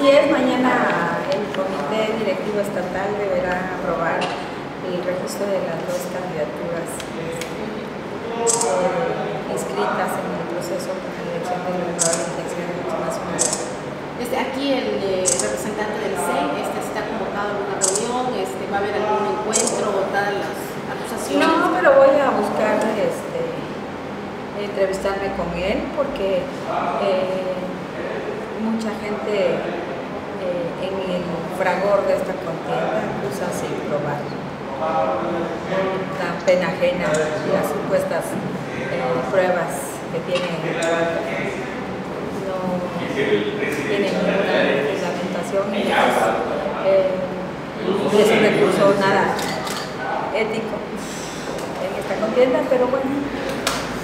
Así es, mañana el Comité Directivo Estatal deberá aprobar el registro de las dos candidaturas eh, inscritas en el proceso para la elección de la nueva dirección nacional. Este, aquí el eh, representante del CEN este, está convocado a una reunión, este, va a haber algún encuentro o todas las acusaciones. No, pero voy a buscar este, entrevistarme con él porque eh, mucha gente en el fragor de esta contienda acusa sin probar. La pena ajena y las supuestas eh, pruebas que tienen no tienen ninguna fundamentación y es, eh, es un recurso nada ético en esta contienda, pero bueno.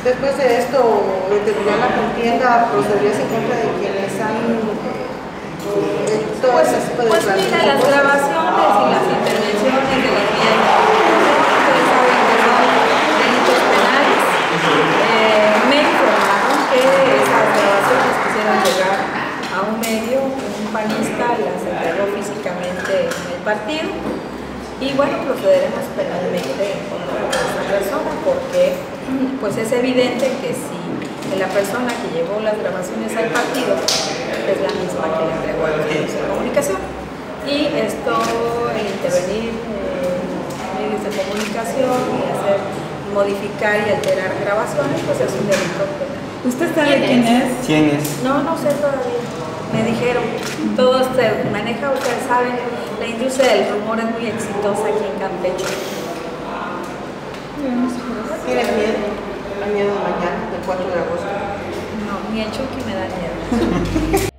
Después de esto, de la contienda, procederías en contra de quienes han eh, Pues, mira, las grabaciones y las intervenciones de las vías, ustedes saben que son delitos penales. Eh, me informaron que esas grabaciones quisieron llegar a un medio, un panista las entregó físicamente en el partido. Y bueno, procederemos penalmente en contra esa persona porque pues es evidente que si la persona que llevó las grabaciones al partido es la misma que le entregó los medios de comunicación. Y esto, el intervenir en medios de comunicación y hacer modificar y alterar grabaciones, pues es un delito penal. ¿Usted sabe quién es? ¿Quién es? No, no sé todavía. Me dijeron, todo se maneja, ustedes saben, la industria del rumor es muy exitosa aquí en Campeche. ¿Tienes miedo? ¿Hay miedo mañana, el 4 de agosto? No, ni el Chucky me da miedo.